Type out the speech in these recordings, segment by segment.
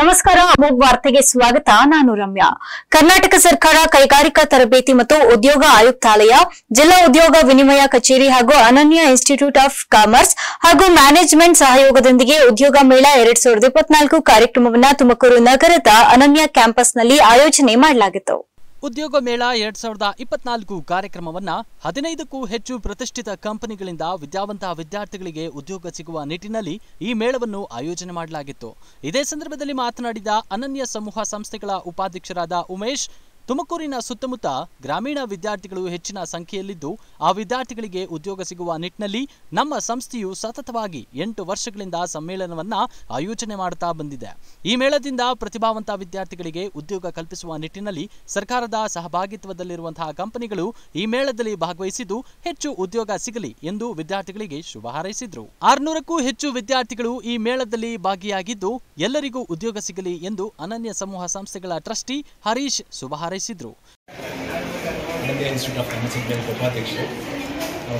ನಮಸ್ಕಾರ, ಅಮೋಘ್ ವಾರ್ತೆಗೆ ಸ್ವಾಗತ. ನಾನು ರಮ್ಯಾ. ಕರ್ನಾಟಕ ಸರ್ಕಾರ ಕೈಗಾರಿಕಾ ತರಬೇತಿ ಮತ್ತು ಉದ್ಯೋಗ ಆಯುಕ್ತಾಲಯ, ಜಿಲ್ಲಾ ಉದ್ಯೋಗ ವಿನಿಮಯ ಕಚೇರಿ ಹಾಗೂ ಅನನ್ಯ ಇನ್ಸ್ಟಿಟ್ಯೂಟ್ ಆಫ್ ಕಾಮರ್ಸ್ ಹಾಗೂ ಮ್ಯಾನೇಜ್ಮೆಂಟ್ ಸಹಯೋಗದೊಂದಿಗೆ ಉದ್ಯೋಗ ಮೇಳ ಎರಡ್ ಸಾವಿರದ ಇಪ್ಪತ್ನಾಲ್ಕು ಕಾರ್ಯಕ್ರಮವನ್ನು ತುಮಕೂರು ನಗರದ ಅನನ್ಯ ಕ್ಯಾಂಪಸ್ನಲ್ಲಿ ಆಯೋಜನೆ ಮಾಡಲಾಗಿತ್ತು. ಉದ್ಯೋಗ ಮೇಳ ಎರಡ್ ಸಾವಿರದ ಇಪ್ಪತ್ನಾಲ್ಕು ಕಾರ್ಯಕ್ರಮವನ್ನ ಹದಿನೈದಕ್ಕೂ ಹೆಚ್ಚು ಪ್ರತಿಷ್ಠಿತ ಕಂಪನಿಗಳಿಂದ ವಿದ್ಯಾವಂತ ವಿದ್ಯಾರ್ಥಿಗಳಿಗೆ ಉದ್ಯೋಗ ಸಿಗುವ ನಿಟ್ಟಿನಲ್ಲಿ ಈ ಮೇಳವನ್ನು ಆಯೋಜನೆ ಮಾಡಲಾಗಿತ್ತು. ಇದೇ ಸಂದರ್ಭದಲ್ಲಿ ಮಾತನಾಡಿದ ಅನನ್ಯ ಸಮೂಹ ಸಂಸ್ಥೆಗಳ ಉಪಾಧ್ಯಕ್ಷರಾದ ಉಮೇಶ್ ತುಮಕೂರಿನ ಸುತ್ತಮುತ್ತ ಗ್ರಾಮೀಣ ವಿದ್ಯಾರ್ಥಿಗಳು ಹೆಚ್ಚಿನ ಸಂಖ್ಯೆಯಲ್ಲಿದ್ದು ಆ ವಿದ್ಯಾರ್ಥಿಗಳಿಗೆ ಉದ್ಯೋಗ ಸಿಗುವ ನಿಟ್ಟಿನಲ್ಲಿ ನಮ್ಮ ಸಂಸ್ಥೆಯು ಸತತವಾಗಿ ಎಂಟು ವರ್ಷಗಳಿಂದ ಸಮ್ಮೇಳನವನ್ನ ಆಯೋಜನೆ ಮಾಡುತ್ತಾ ಬಂದಿದೆ. ಈ ಮೇಳದಿಂದ ಪ್ರತಿಭಾವಂತ ವಿದ್ಯಾರ್ಥಿಗಳಿಗೆ ಉದ್ಯೋಗ ಕಲ್ಪಿಸುವ ನಿಟ್ಟಿನಲ್ಲಿ ಸರ್ಕಾರದ ಸಹಭಾಗಿತ್ವದಲ್ಲಿರುವಂತಹ ಕಂಪನಿಗಳು ಈ ಮೇಳದಲ್ಲಿ ಭಾಗವಹಿಸಿದ್ದು ಹೆಚ್ಚು ಉದ್ಯೋಗ ಸಿಗಲಿ ಎಂದು ವಿದ್ಯಾರ್ಥಿಗಳಿಗೆ ಶುಭ ಹಾರೈಸಿದ್ರು. ಆರುನೂರಕ್ಕೂ ಹೆಚ್ಚು ವಿದ್ಯಾರ್ಥಿಗಳು ಈ ಮೇಳದಲ್ಲಿ ಭಾಗಿಯಾಗಿದ್ದು ಎಲ್ಲರಿಗೂ ಉದ್ಯೋಗ ಸಿಗಲಿ ಎಂದು ಅನನ್ಯ ಸಮೂಹ ಸಂಸ್ಥೆಗಳ ಟ್ರಸ್ಟಿ ಹರೀಶ್ ಶುಭ ಹಾರೈಸಿದ್ರು.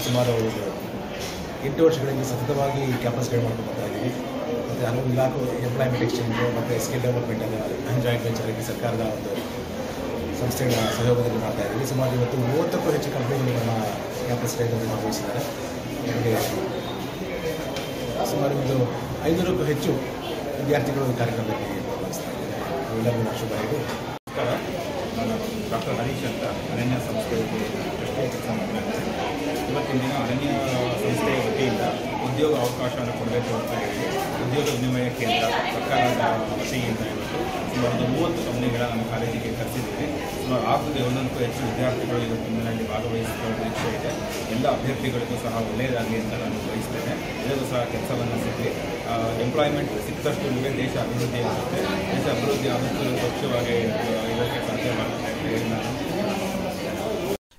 ಸುಮಾರು ಎಂಟು ವರ್ಷಗಳಿಂದ ಸತತವಾಗಿ ಕ್ಯಾಂಪಸ್ಗಳು ಮಾಡ್ಕೊಂಡು ಇದ್ದೀವಿ. ಮತ್ತು ಹಲವು ಇಲಾಖೆ ಎಂಪ್ಲಾಯ್ಮೆಂಟ್ ಎಕ್ಸ್ಚೇಂಜು ಮತ್ತು ಸ್ಕಿಲ್ ಡೆವಲಪ್ಮೆಂಟ್ ಎಲ್ಲ ಜಾಯಿಂಟ್ ವೆಂಚರಾಗಿ ಸರ್ಕಾರದ ಒಂದು ಸಂಸ್ಥೆಗಳ ಸಹಯೋಗದಲ್ಲಿ ಮಾಡ್ತಾ ಇದ್ದೀವಿ. ಸುಮಾರು ಇವತ್ತು ಮೂವತ್ತಕ್ಕೂ ಹೆಚ್ಚು ಕಂಪನಿಗಳು ನಮ್ಮ ಕ್ಯಾಂಪಸ್ಗಳಲ್ಲಿ ಭಾಗವಹಿಸಿದ್ದಾರೆ ನಮಗೆ ಸುಮಾರು ಒಂದು ಐನೂರಕ್ಕೂ ಹೆಚ್ಚು ವಿದ್ಯಾರ್ಥಿಗಳು ಈ ಕಾರ್ಯಕ್ರಮದಲ್ಲಿ ಭಾಗವಹಿಸ್ತಾ ಇದ್ದಾರೆ. ಅವೆಲ್ಲರಿಗೂ ಶುಭ ಡಾಕ್ಟರ್ ಹರೀಶ್ ಅಂತ ಅರಣ್ಯ ಸಂಸ್ಥೆ ಕೆಲಸ ಮಾಡ್ತಾ ಇವತ್ತಿನ ದಿನ ಅರಣ್ಯ ಸಂಸ್ಥೆಯ ವತಿಯಿಂದ ಉದ್ಯೋಗ ಅವಕಾಶವನ್ನು ಕೊಡಬೇಕು ಅಂತ ಹೇಳಿ ಉದ್ಯೋಗ ವಿನಿಮಯ ಕೇಂದ್ರ ಸರ್ಕಾರದ ವತಿಯಿಂದ ಇವತ್ತು ಸುಮಾರು ಮೂವತ್ತು ಕಂಪ್ನಿಗಳ ನಮ್ಮ ಕಾಲೇಜಿಗೆ ಕರೆಸಿದ್ದೀವಿ. ಸುಮಾರು ಆರುನೂರ ಒಂದೊಂದಕ್ಕೂ ಹೆಚ್ಚು ವಿದ್ಯಾರ್ಥಿಗಳು ಇವತ್ತು ಮುಂದಿನಲ್ಲಿ ಭಾಗವಹಿಸುವ ನಿರೀಕ್ಷೆ ಇದೆ. ಎಲ್ಲ ಅಭ್ಯರ್ಥಿಗಳಿಗೂ ಸಹ ಒಳ್ಳೆಯದಾಗಲಿ ಅಂತ ನಾನು ಬಯಸ್ತೇನೆ. ಎಲ್ಲರೂ ಸಹ ಕೆಲಸವನ್ನು ಸಿಗಲಿ. ಎಂಪ್ಲಾಯ್ಮೆಂಟ್ ಸಿಕ್ಕಷ್ಟು ನಿಮಗೆ ದೇಶ ಅಭಿವೃದ್ಧಿ ಆಗುತ್ತೆ. ದೇಶ ಅಭಿವೃದ್ಧಿ ಆದಷ್ಟು ಪಕ್ಷವಾಗಿ ಇದಕ್ಕೆ ಸಾಧ್ಯವಾಗುತ್ತೆ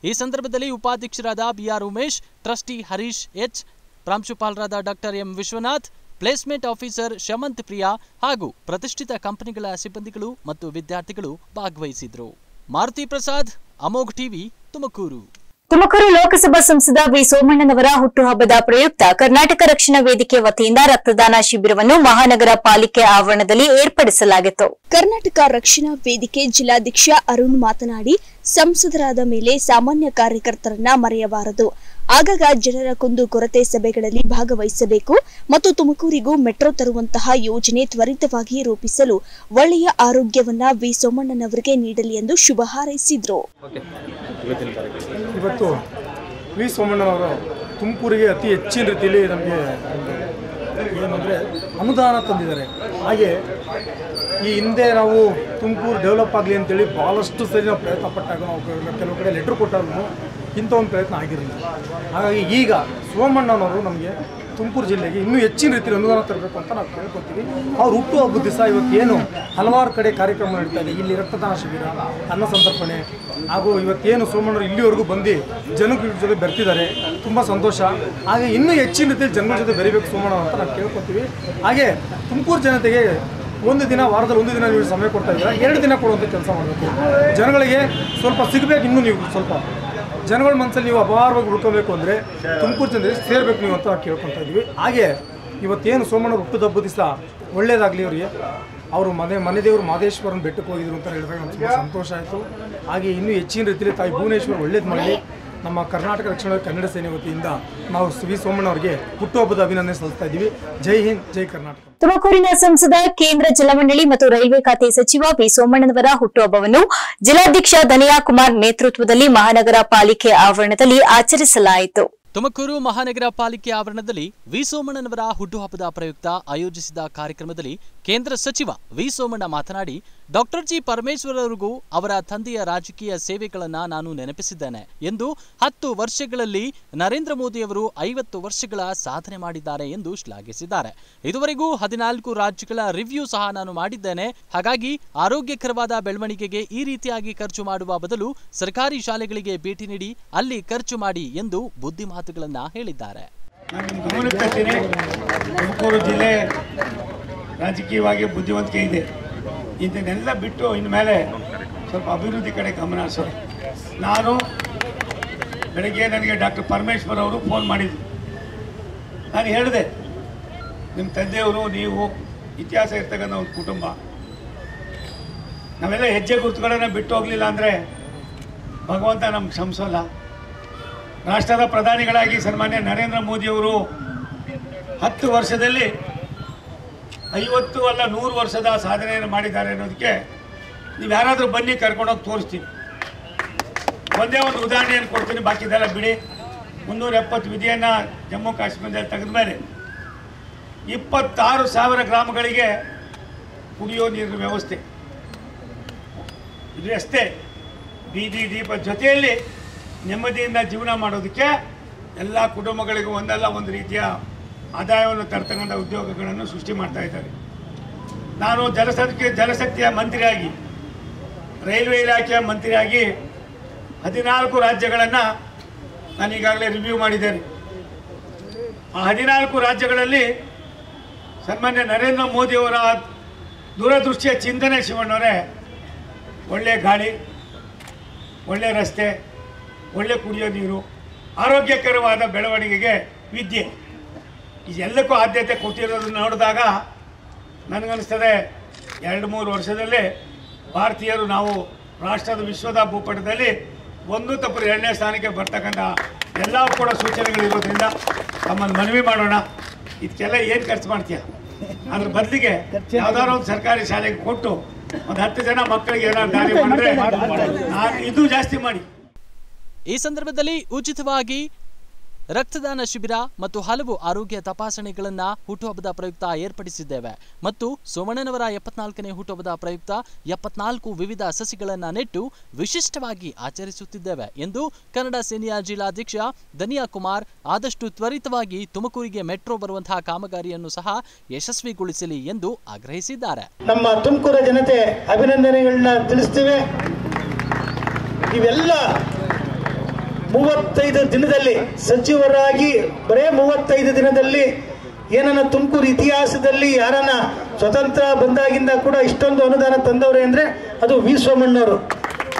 ಈ ಸಂದರ್ಭದಲ್ಲಿ ಉಪಾಧ್ಯಕ್ಷರಾದ B R Umesh, trustee Harish H, ಪ್ರಾಂಶುಪಾಲರಾದ doctor M. Vishwanath, placement officer Shamanth Priya ಹಾಗೂ ಪ್ರತಿಷ್ಠಿತ ಕಂಪನಿಗಳ ಸಿಬ್ಬಂದಿಗಳು ಮತ್ತು ವಿದ್ಯಾರ್ಥಿಗಳು ಭಾಗವಹಿಸಿದ್ರು. ಮಾರುತಿ ಪ್ರಸಾದ್ ಅಮೋಘ ಟಿವಿ ತುಮಕೂರು. ತುಮಕೂರು ಲೋಕಸಭಾ ಸಂಸದ ವಿ ಸೋಮಣ್ಣನವರ ಹುಟ್ಟುಹಬ್ಬದ ಪ್ರಯುಕ್ತ ಕರ್ನಾಟಕ ರಕ್ಷಣಾ ವೇದಿಕೆ ವತಿಯಿಂದ ರಕ್ತದಾನ ಶಿಬಿರವನ್ನು ಮಹಾನಗರ ಪಾಲಿಕೆ ಆವರಣದಲ್ಲಿ ಏರ್ಪಡಿಸಲಾಗಿತ್ತು. ಕರ್ನಾಟಕ ರಕ್ಷಣಾ ವೇದಿಕೆ ಜಿಲ್ಲಾಧ್ಯಕ್ಷ ಅರುಣ್ ಮಾತನಾಡಿ ಸಂಸದರಾದ ಮೇಲೆ ಸಾಮಾನ್ಯ ಕಾರ್ಯಕರ್ತರನ್ನ ಮರೆಯಬಾರದು. ಆಗಾಗ ಜನರ ಕುಂದು ಕೊರತೆ ಸಭೆಗಳಲ್ಲಿ ಭಾಗವಹಿಸಬೇಕು ಮತ್ತು ತುಮಕೂರಿಗೂ ಮೆಟ್ರೋ ತರುವಂತಹ ಯೋಜನೆ ತ್ವರಿತವಾಗಿ ರೂಪಿಸಲು ಒಳ್ಳೆಯ ಆರೋಗ್ಯವನ್ನ ವಿ ಸೋಮಣ್ಣನವರಿಗೆ ನೀಡಲಿ ಎಂದು ಶುಭ ಹಾರೈಸಿದ್ರು. ಇವತ್ತು ವಿ ಸೋಮಣ್ಣನವರು ತುಮಕೂರಿಗೆ ಅತಿ ಹೆಚ್ಚಿನ ರೀತಿಯಲ್ಲಿ ನಮಗೆ ಏನಂದರೆ ಅನುದಾನ ತಂದಿದ್ದಾರೆ. ಹಾಗೆ ಈ ಹಿಂದೆ ನಾವು ತುಮಕೂರು ಡೆವಲಪ್ ಆಗಲಿ ಅಂತೇಳಿ ಭಾಳಷ್ಟು ಸರಿ ನಾವು ಪ್ರಯತ್ನ ಪಟ್ಟಾಗ ನಾವು ಕೆಲವು ಕಡೆ ಲೆಟ್ರ್ ಕೊಟ್ಟಾಗೂ ಇಂಥ ಒಂದು ಪ್ರಯತ್ನ ಆಗಿರಲಿಲ್ಲ. ಹಾಗಾಗಿ ಈಗ ಸೋಮಣ್ಣನವರು ನಮಗೆ ತುಮಕೂರು ಜಿಲ್ಲೆಗೆ ಇನ್ನೂ ಹೆಚ್ಚಿನ ರೀತಿಯಲ್ಲಿ ಅನುದಾನ ತರಬೇಕು ಅಂತ ನಾವು ಕೇಳ್ಕೊತೀವಿ ಅವ್ರು ಹುಟ್ಟುಹಬ್ಬದ ದಿವಸ ಇವತ್ತೇನು ಹಲವಾರು ಕಡೆ ಕಾರ್ಯಕ್ರಮ ನಡೀತಾ ಇದೆ. ಇಲ್ಲಿ ರಕ್ತದಾನ ಶಿಬಿರ, ಅನ್ನ ಸಂತರ್ಪಣೆ ಹಾಗೂ ಇವತ್ತೇನು ಸೋಮಣ್ಣರು ಇಲ್ಲಿವರೆಗೂ ಬಂದು ಜನಗಳ ಜೊತೆ ಬೆರ್ತಿದ್ದಾರೆ. ತುಂಬ ಸಂತೋಷ. ಹಾಗೆ ಇನ್ನೂ ಹೆಚ್ಚಿನ ರೀತಿಯಲ್ಲಿ ಜನಗಳ ಜೊತೆ ಬೆರಿಬೇಕು ಸೋಮಣ್ಣ ಅಂತ ನಾವು ಕೇಳ್ಕೊತೀವಿ ಹಾಗೆ ತುಮಕೂರು ಜನತೆಗೆ ಒಂದು ದಿನ, ವಾರದಲ್ಲಿ ಒಂದು ದಿನ ನೀವು ಸಮಯ ಕೊಡ್ತಾ ಇದ್ದೀರಾ? ಎರಡು ದಿನ ಕೊಡುವಂಥ ಕೆಲಸ ಮಾಡಬೇಕು. ಜನಗಳಿಗೆ ಸ್ವಲ್ಪ ಸಿಗಬೇಕು, ಇನ್ನೂ ನೀವು ಸ್ವಲ್ಪ ಜನಗಳ ಮನಸ್ಸಲ್ಲಿ ನೀವು ಅಪಾರವಾಗಿ ಉಳ್ಕೋಬೇಕು ಅಂದರೆ ತುಮಕೂರು ಜನರಿಗೆ ಸೇರಬೇಕು ನೀವು ಅಂತ ಕೇಳ್ಕೊತಾ ಇದ್ದೀವಿ. ಹಾಗೆ ಇವತ್ತೇನು ಸೋಮಣ್ಣ ಹುಟ್ಟಿದ ಹಬ್ಬದ ದಿವಸ ಒಳ್ಳೇದಾಗಲಿ ಅವರಿಗೆ. ಅವರು ಮನೆ ಮನೆ ದೇವರು ಮಾದೇಶ್ವರನ ಬೆಟ್ಟಕ್ಕೆ ಹೋಗಿದ್ರು ಅಂತ ಹೇಳಿದಾಗ ನಮ್ಗೆ ಸಂತೋಷ ಆಯಿತು. ಹಾಗೆ ಇನ್ನೂ ಹೆಚ್ಚಿನ ರೀತಿಯಲ್ಲಿ ತಾಯಿ ಭುವನೇಶ್ವರ್ ಒಳ್ಳೇದು ಮಾಡಲಿ ನಮ್ಮ ಕರ್ನಾಟಕ ರಕ್ಷಣಾ ಕನ್ನಡ ಸೇನೆ ವತಿಯಿಂದ ನಾವು ವಿ ಸೋಮಣ್ಣ ಅವರಿಗೆ ಹುಟ್ಟುಹಬ್ಬದ ಅಭಿನಂದನೆ ಸಲ್ಲಿಸ್ತಾ ಇದ್ದೀವಿ. ಜೈ ಹಿಂದ್ ಜೈ ಕರ್ನಾಟಕ. ತುಮಕೂರಿನ ಸಂಸದ ಕೇಂದ್ರ ಜಲಮಂಡಳಿ ಮತ್ತು ರೈಲ್ವೆ ಖಾತೆ ಸಚಿವ ವಿ ಸೋಮಣ್ಣನವರ ಹುಟ್ಟುಹಬ್ಬವನ್ನು ಜಿಲ್ಲಾಧ್ಯಕ್ಷ ದನಯಾ ಕುಮಾರ್ ನೇತೃತ್ವದಲ್ಲಿ ಮಹಾನಗರ ಪಾಲಿಕೆ ಆವರಣದಲ್ಲಿ ಆಚರಿಸಲಾಯಿತು. ತುಮಕೂರು ಮಹಾನಗರ ಪಾಲಿಕೆ ಆವರಣದಲ್ಲಿ ವಿ ಸೋಮಣ್ಣನವರ ಹುಟ್ಟುಹಬ್ಬದ ಪ್ರಯುಕ್ತ ಆಯೋಜಿಸಿದ ಕಾರ್ಯಕ್ರಮದಲ್ಲಿ ಕೇಂದ್ರ ಸಚಿವ ವಿ ಸೋಮಣ್ಣ ಮಾತನಾಡಿ, ಡಾಕ್ಟರ್ ಜಿ ಪರಮೇಶ್ವರರಿಗೂ ಅವರ ತಂದೆಯ ರಾಜಕೀಯ ಸೇವೆಗಳನ್ನು ನಾನು ನೆನಪಿಸಿದ್ದೇನೆ ಎಂದು ಹತ್ತು ವರ್ಷಗಳಲ್ಲಿ ನರೇಂದ್ರ ಮೋದಿಯವರು ಐವತ್ತು ವರ್ಷಗಳ ಸಾಧನೆ ಮಾಡಿದ್ದಾರೆ ಎಂದು ಶ್ಲಾಘಿಸಿದ್ದಾರೆ. ಇದುವರೆಗೂ ಹದಿನಾಲ್ಕು ರಾಜ್ಯಗಳ ರಿವ್ಯೂ ಸಹ ನಾನು ಮಾಡಿದ್ದೇನೆ. ಹಾಗಾಗಿ ಆರೋಗ್ಯಕರವಾದ ಬೆಳವಣಿಗೆಗೆ ಈ ರೀತಿಯಾಗಿ ಖರ್ಚು ಮಾಡುವ ಬದಲು ಸರ್ಕಾರಿ ಶಾಲೆಗಳಿಗೆ ಭೇಟಿ ನೀಡಿ, ಅಲ್ಲಿ ಖರ್ಚು ಮಾಡಿ ಎಂದು ಬುದ್ಧಿ ಮಾತುಗಳನ್ನು ಹೇಳಿದ್ದಾರೆ. ರಾಜಕೀಯವಾಗಿ ಬುದ್ಧಿವಂತಿಕೆ ಇದೆ. ಇದನ್ನೆಲ್ಲ ಬಿಟ್ಟು ಇನ್ಮೇಲೆ ಸ್ವಲ್ಪ ಅಭಿವೃದ್ಧಿ ಕಡೆ ಗಮನ ಸರ್ ನಾನು ಬೆಳಗ್ಗೆ ನನಗೆ ಡಾಕ್ಟರ್ ಪರಮೇಶ್ವರ್ ಅವರು ಫೋನ್ ಮಾಡಿದ್ರು. ನಾನು ಹೇಳಿದೆ, ನಿಮ್ಮ ತಂದೆಯವರು ನೀವು ಇತಿಹಾಸ ಇರ್ತಕ್ಕಂಥ ಒಂದು ಕುಟುಂಬ. ನಾವೆಲ್ಲ ಹೆಜ್ಜೆ ಗುರುತುಗಳನ್ನು ಬಿಟ್ಟು ಹೋಗಲಿಲ್ಲ ಅಂದರೆ ಭಗವಂತ ನಮ್ಗೆ ಕ್ಷಮಿಸೋಲ್ಲ. ರಾಷ್ಟ್ರದ ಪ್ರಧಾನಿಗಳಾಗಿ ಸನ್ಮಾನ್ಯ ನರೇಂದ್ರ ಮೋದಿಯವರು ಹತ್ತು ವರ್ಷದಲ್ಲಿ ಐವತ್ತು ಅಲ್ಲ ನೂರು ವರ್ಷದ ಸಾಧನೆಯನ್ನು ಮಾಡಿದ್ದಾರೆ ಅನ್ನೋದಕ್ಕೆ ನೀವು ಯಾರಾದರೂ ಬನ್ನಿ ಕರ್ಕೊಂಡೋಗಿ ತೋರಿಸ್ತೀನಿ. ಒಂದೇ ಒಂದು ಉದಾಹರಣೆಯನ್ನು ಕೊಡ್ತೀನಿ ಬಾಕಿದೆಲ್ಲ ಬಿಡಿ. ಮುನ್ನೂರ ಎಪ್ಪತ್ತು ವಿಧಿಯನ್ನು ಜಮ್ಮು ಕಾಶ್ಮೀರದಲ್ಲಿ ತೆಗೆದ ಮೇಲೆ ಇಪ್ಪತ್ತಾರು ಸಾವಿರ ಗ್ರಾಮಗಳಿಗೆ ಕುಡಿಯೋ ನೀರಿನ ವ್ಯವಸ್ಥೆ. ಇದು ಅಷ್ಟೇ, ಬೀದಿ ದೀಪ ಜೊತೆಯಲ್ಲಿ ನೆಮ್ಮದಿಯಿಂದ ಜೀವನ ಮಾಡೋದಕ್ಕೆ ಎಲ್ಲ ಕುಟುಂಬಗಳಿಗೂ ಒಂದಲ್ಲ ಒಂದು ರೀತಿಯ ಆದಾಯವನ್ನು ತರ್ತಕ್ಕಂಥ ಉದ್ಯೋಗಗಳನ್ನು ಸೃಷ್ಟಿ ಮಾಡ್ತಾ ಇದ್ದಾರೆ. ನಾನು ಜಲಶಕ್ತಿ ಜಲಶಕ್ತಿಯ ಮಂತ್ರಿಯಾಗಿ, ರೈಲ್ವೆ ಇಲಾಖೆಯ ಮಂತ್ರಿಯಾಗಿ ಹದಿನಾಲ್ಕು ರಾಜ್ಯಗಳನ್ನು ನಾನು ಈಗಾಗಲೇ ರಿವ್ಯೂ ಮಾಡಿದ್ದೇನೆ. ಆ ಹದಿನಾಲ್ಕು ರಾಜ್ಯಗಳಲ್ಲಿ ಸನ್ಮಾನ್ಯ ನರೇಂದ್ರ ಮೋದಿಯವರ ದೂರದೃಷ್ಟಿಯ ಚಿಂತನೆ ಶಿವಣ್ಣವರೇ ಒಳ್ಳೆಯ ಗಾಳಿ ಒಳ್ಳೆಯ ರಸ್ತೆ, ಒಳ್ಳೆ ಕುಡಿಯೋ ನೀರು, ಆರೋಗ್ಯಕರವಾದ ಬೆಳವಣಿಗೆಗೆ ವಿದ್ಯೆ. ಇದೆಲ್ಲಕ್ಕೂ ಆದ್ಯತೆ ಕೊಟ್ಟಿರೋದನ್ನು ನೋಡಿದಾಗ ನನಗನ್ನಿಸ್ತದೆ ಎರಡು ಮೂರು ವರ್ಷದಲ್ಲೇ ಭಾರತೀಯರು ನಾವು ರಾಷ್ಟ್ರದ ವಿಶ್ವದ ಭೂಪಟದಲ್ಲಿ ಒಂದು ತಪ್ಪು ಎರಡನೇ ಸ್ಥಾನಕ್ಕೆ ಬರ್ತಕ್ಕಂಥ ಎಲ್ಲವೂ ಕೂಡ ಸೂಚನೆಗಳಿರೋದ್ರಿಂದ ತಮ್ಮನ್ನು ಮನವಿ ಮಾಡೋಣ. ಇದಕ್ಕೆಲ್ಲ ಏನು ಖರ್ಚು ಮಾಡ್ತೀಯ? ಅದ್ರ ಬದಲಿಗೆ ಯಾವ್ದಾದ್ರು ಒಂದು ಸರ್ಕಾರಿ ಶಾಲೆಗೆ ಕೊಟ್ಟು ಒಂದು ಹತ್ತು ಜನ ಮಕ್ಕಳಿಗೆ ಏನಾದ್ರು ದಾರಿ ಮಾಡಿದ್ರೆ ನಾನು ಇದು ಜಾಸ್ತಿ ಮಾಡಿ. ಈ ಸಂದರ್ಭದಲ್ಲಿ ಉಚಿತವಾಗಿ ರಕ್ತದಾನ ಶಿಬಿರ ಮತ್ತು ಹಲವು ಆರೋಗ್ಯ ತಪಾಸಣೆಗಳನ್ನ ಹುಟ್ಟುಹಬ್ಬದ ಪ್ರಯುಕ್ತ ಏರ್ಪಡಿಸಿದ್ದೇವೆ. ಮತ್ತು ಸೋಮಣ್ಣನವರ ಎಪ್ಪತ್ನಾಲ್ಕನೇ ಹುಟ್ಟುಹಬ್ಬದ ಪ್ರಯುಕ್ತ ಎಪ್ಪತ್ನಾಲ್ಕು ವಿವಿಧ ಸಸಿಗಳನ್ನ ನೆಟ್ಟು ವಿಶಿಷ್ಟವಾಗಿ ಆಚರಿಸುತ್ತಿದ್ದೇವೆ ಎಂದು ಕನ್ನಡ ಸೇನೆಯ ಜಿಲ್ಲಾಧ್ಯಕ್ಷ ಧನಿಯಾ ಕುಮಾರ್ ಆದಷ್ಟು ತ್ವರಿತವಾಗಿ ತುಮಕೂರಿಗೆ ಮೆಟ್ರೋ ಬರುವಂತಹ ಕಾಮಗಾರಿಯನ್ನು ಸಹ ಯಶಸ್ವಿಗೊಳಿಸಲಿ ಎಂದು ಆಗ್ರಹಿಸಿದ್ದಾರೆ. ನಮ್ಮ ತುಮಕೂರು ಜನತೆ ಅಭಿನಂದನೆಗಳನ್ನ ತಿಳಿಸ್ತೇವೆ. ಇವೆಲ್ಲ ಮೂವತ್ತೈದು ದಿನದಲ್ಲಿ, ಸಚಿವರಾಗಿ ಬರೇ ಮೂವತ್ತೈದು ದಿನದಲ್ಲಿ ಏನನ್ನ ತುಮಕೂರು ಇತಿಹಾಸದಲ್ಲಿ ಯಾರನ್ನ ಸ್ವತಂತ್ರ ಬಂದಾಗಿಂದ ಕೂಡ ಇಷ್ಟೊಂದು ಅನುದಾನ ತಂದವ್ರೆ ಅಂದ್ರೆ ಅದು ವಿ ಸೋಮಣ್ಣವರು.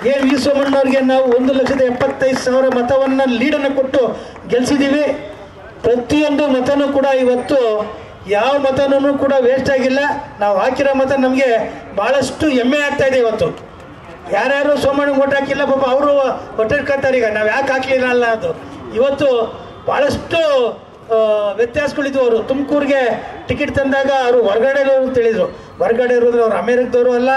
ಏ ವಿ ಸೋಮಣ್ಣವ್ರಿಗೆ ನಾವು ಒಂದು ಲಕ್ಷದ ಎಪ್ಪತ್ತೈದು ಸಾವಿರ ಮತವನ್ನ ಲೀಡನ್ನು ಕೊಟ್ಟು ಗೆಲ್ಸಿದೀವಿ. ಪ್ರತಿಯೊಂದು ಮತನೂ ಕೂಡ ಇವತ್ತು ಯಾವ ಮತನೂ ಕೂಡ ವೇಸ್ಟ್ ಆಗಿಲ್ಲ. ನಾವು ಹಾಕಿರೋ ಮತ ನಮಗೆ ಬಹಳಷ್ಟು ಹೆಮ್ಮೆ ಆಗ್ತಾ ಇದೆ ಇವತ್ತು. ಯಾರ್ಯಾರು ಸೋಮಣ್ಣ ಓಟ್ ಹಾಕಿಲ್ಲ ಪಾಪ ಅವರು ಹೊಟ್ಟೆಡ್ಕೊತಾರೆ ಈಗ. ನಾವು ಯಾಕೆ ಹಾಕಲಿಲ್ಲ ಅಲ್ಲ ಅದು. ಇವತ್ತು ಬಹಳಷ್ಟು ಆ, ವ್ಯತ್ಯಾಸಗಳಿದ್ವು ಅವರು. ತುಮಕೂರಿಗೆ ಟಿಕೆಟ್ ತಂದಾಗ ಅವರು ಹೊರಗಡೆ ಹೇಳಿದ್ರು. ಹೊರಗಡೆ ಇರೋದ್ರೆ ಅವ್ರು ಅಮೆರಿಕದವರು ಅಲ್ಲ.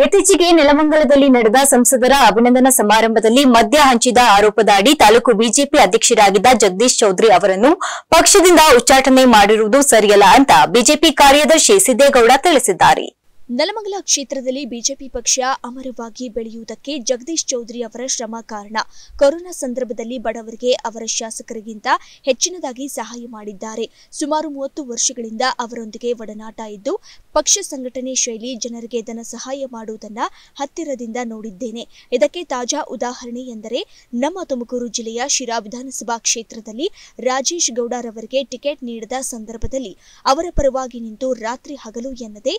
ಇತ್ತೀಚೆಗೆ ನೆಲಮಂಗಲದಲ್ಲಿ ನಡೆದ ಸಂಸದರ ಅಭಿನಂದನಾ ಸಮಾರಂಭದಲ್ಲಿ ಮದ್ಯ ಹಂಚಿದ ಆರೋಪದ ಅಡಿ ತಾಲೂಕು ಬಿಜೆಪಿ ಅಧ್ಯಕ್ಷರಾಗಿದ್ದ ಜಗದೀಶ್ ಚೌಧರಿ ಅವರನ್ನು ಪಕ್ಷದಿಂದ ಉಚ್ಚಾಟನೆ ಮಾಡಿರುವುದು ಸರಿಯಲ್ಲ ಅಂತ ಬಿಜೆಪಿ ಕಾರ್ಯದರ್ಶಿ ಸಿದ್ದೇಗೌಡ ತಿಳಿಸಿದ್ದಾರೆ. ನೆಲಮಂಗಲ ಕ್ಷೇತ್ರದಲ್ಲಿ ಬಿಜೆಪಿ ಪಕ್ಷ ಅಮರವಾಗಿ ಬೆಳೆಯುವುದಕ್ಕೆ ಜಗದೀಶ್ ಚೌಧರಿ ಅವರ ಶ್ರಮ ಕಾರಣ. ಕೊರೋನಾ ಸಂದರ್ಭದಲ್ಲಿ ಬಡವರಿಗೆ ಅವರ ಶಾಸಕರಿಗಿಂತ ಹೆಚ್ಚಿನದಾಗಿ ಸಹಾಯ ಮಾಡಿದ್ದಾರೆ. ಸುಮಾರು ಮೂವತ್ತು ವರ್ಷಗಳಿಂದ ಅವರೊಂದಿಗೆ ಒಡನಾಟ ಇದ್ದು, ಪಕ್ಷ ಸಂಘಟನೆ ಶೈಲಿ ಜನರಿಗೆ ಧನ ಸಹಾಯ ಮಾಡುವುದನ್ನ ಹತ್ತಿರದಿಂದ ನೋಡಿದ್ದೇನೆ. ಇದಕ್ಕೆ ತಾಜಾ ಉದಾಹರಣೆ ಎಂದರೆ, ನಮ್ಮ ತುಮಕೂರು ಜಿಲ್ಲೆಯ ಶಿರಾ ವಿಧಾನಸಭಾ ಕ್ಷೇತ್ರದಲ್ಲಿ ರಾಜೇಶ್ ಗೌಡರವರಿಗೆ ಟಿಕೆಟ್ ನೀಡದ ಸಂದರ್ಭದಲ್ಲಿ ಅವರ ಪರವಾಗಿ ನಿಂತು ರಾತ್ರಿ ಹಗಲು ಎನ್ನದೆ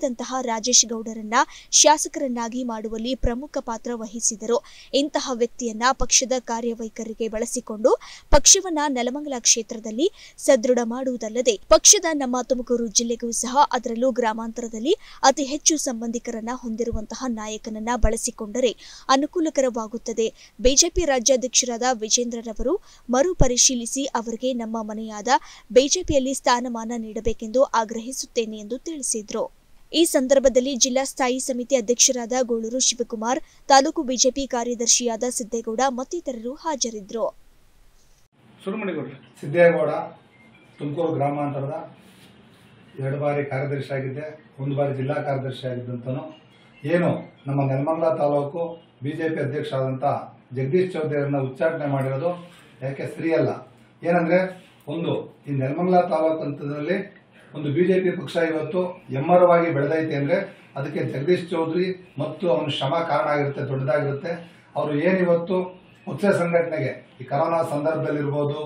ಶ್ರಮಿಸಿದಂತಹ ರಾಜೇಶ್ ಗೌಡರನ್ನ ಶಾಸಕರನ್ನಾಗಿ ಮಾಡುವಲ್ಲಿ ಪ್ರಮುಖ ಪಾತ್ರ ವಹಿಸಿದರು. ಇಂತಹ ವ್ಯಕ್ತಿಯನ್ನ ಪಕ್ಷದ ಕಾರ್ಯವೈಖರಿಗೆ ಬಳಸಿಕೊಂಡು ಪಕ್ಷವನ್ನ ನೆಲಮಂಗಲ ಕ್ಷೇತ್ರದಲ್ಲಿ ಸದೃಢ ಮಾಡುವುದಲ್ಲದೆ ಪಕ್ಷದ ನಮ್ಮ ತುಮಕೂರು ಜಿಲ್ಲೆಗೂ ಸಹ ಅದರಲ್ಲೂ ಗ್ರಾಮಾಂತರದಲ್ಲಿ ಅತಿ ಹೆಚ್ಚು ಸಂಬಂಧಿಕರನ್ನ ಹೊಂದಿರುವಂತಹ ನಾಯಕನನ್ನ ಬಳಸಿಕೊಂಡರೆ ಅನುಕೂಲಕರವಾಗುತ್ತದೆ. ಬಿಜೆಪಿ ರಾಜ್ಯಾಧ್ಯಕ್ಷರಾದ ವಿಜೇಂದ್ರರವರು ಮರುಪರಿಶೀಲಿಸಿ ಅವರಿಗೆ ನಮ್ಮ ಮನೆಯಾದ ಬಿಜೆಪಿಯಲ್ಲಿ ಸ್ಥಾನಮಾನ ನೀಡಬೇಕೆಂದು ಆಗ್ರಹಿಸುತ್ತೇನೆ ಎಂದು ತಿಳಿಸಿದರು. ಈ ಸಂದರ್ಭದಲ್ಲಿ ಜಿಲ್ಲಾ ಸ್ಥಾಯಿ ಸಮಿತಿ ಅಧ್ಯಕ್ಷರಾದ ಗೋಳೂರು ಶಿವಕುಮಾರ್, ತಾಲೂಕು ಬಿಜೆಪಿ ಕಾರ್ಯದರ್ಶಿಯಾದ ಸಿದ್ದೇಗೌಡ ಮತ್ತಿತರರು ಹಾಜರಿದ್ದರು. ಸಿದ್ದೇಗೌಡ, ತುಮಕೂರು ಗ್ರಾಮಾಂತರದ ಎರಡು ಬಾರಿ ಕಾರ್ಯದರ್ಶಿ ಆಗಿದ್ದೆ, ಒಂದು ಬಾರಿ ಜಿಲ್ಲಾ ಕಾರ್ಯದರ್ಶಿ ಆಗಿದ್ದಂತ ಏನು, ನಮ್ಮ Nelamangala taluk B J P ಅಧ್ಯಕ್ಷ ಆದಂಥ ಜಗದೀಶ್ ಚೌಧರಿಯನ್ನ ಉಚ್ಚಾಟನೆ ಮಾಡಿರೋದು ಯಾಕೆ ಸರಿಯಲ್ಲ ಏನಂದ್ರೆ, ಒಂದು, ಈ ನೆಲಮಂಗಲ ತಾಲೂಕು ಹಂತದಲ್ಲಿ ಒಂದು ಬಿ ಜೆ ಪಿ ಪಕ್ಷ ಇವತ್ತು ಎಮ್ಮರವಾಗಿ ಬೆಳೆದೈತೆ ಅಂದ್ರೆ ಅದಕ್ಕೆ ಜಗದೀಶ್ ಚೌಧರಿ ಮತ್ತು ಅವನ ಶ್ರಮ ಕಾರಣ ಆಗಿರುತ್ತೆ, ದೊಡ್ಡದಾಗಿರುತ್ತೆ. ಅವರು ಏನಿವತ್ತು ಪಕ್ಷ ಸಂಘಟನೆಗೆ ಈ ಕರೋನಾ ಸಂದರ್ಭದಲ್ಲಿರ್ಬೋದು